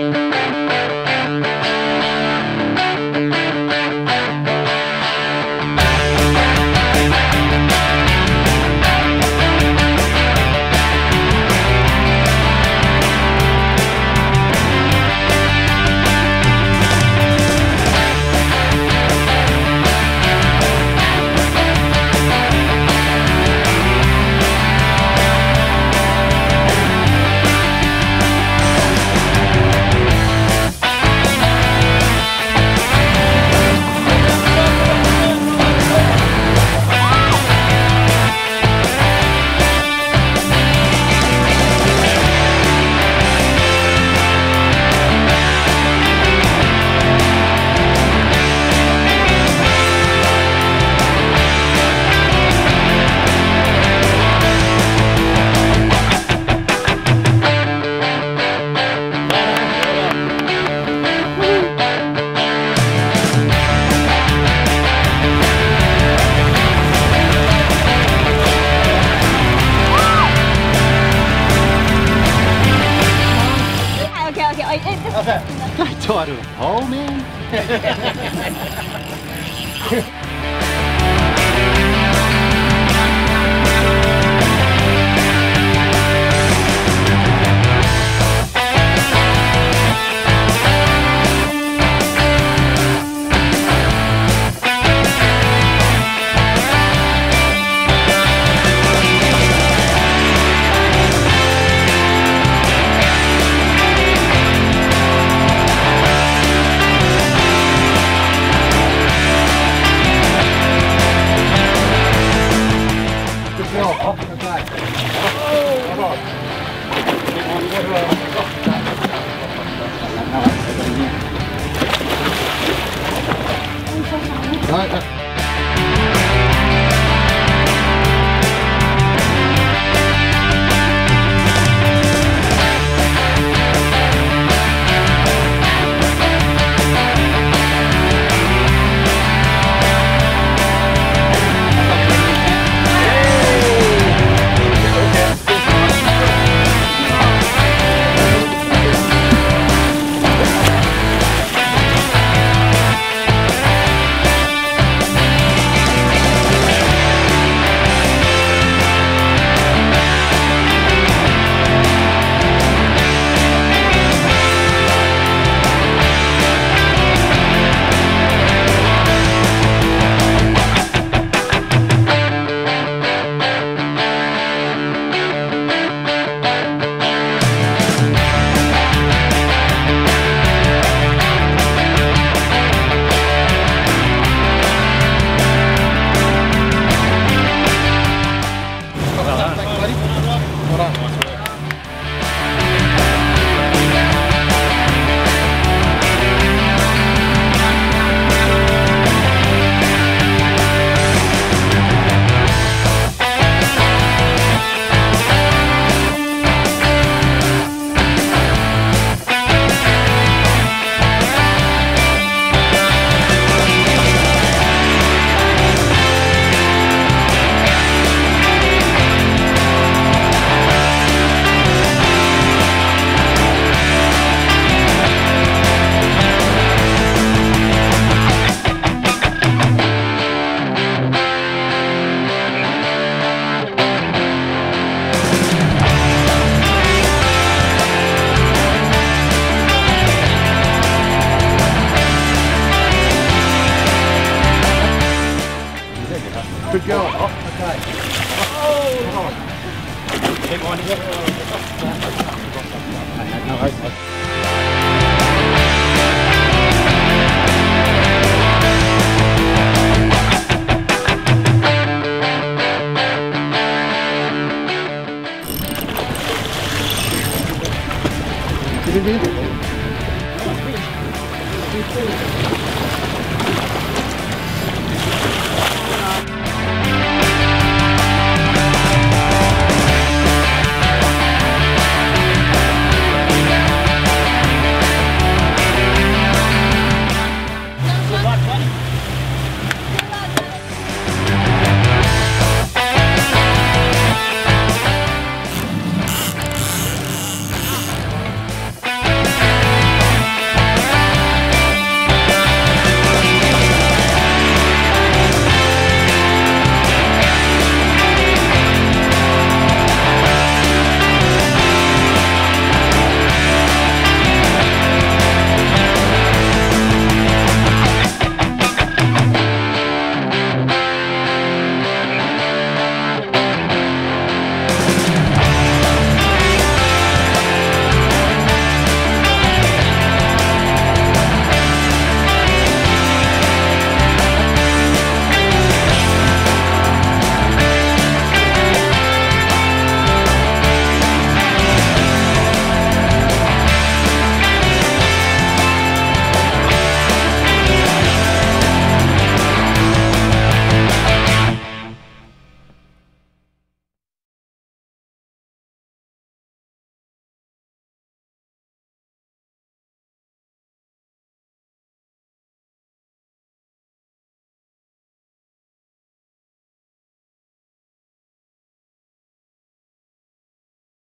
Okay, Oh man. Good going. Oh, okay. Oh, Take one. No, I, I... Did it do?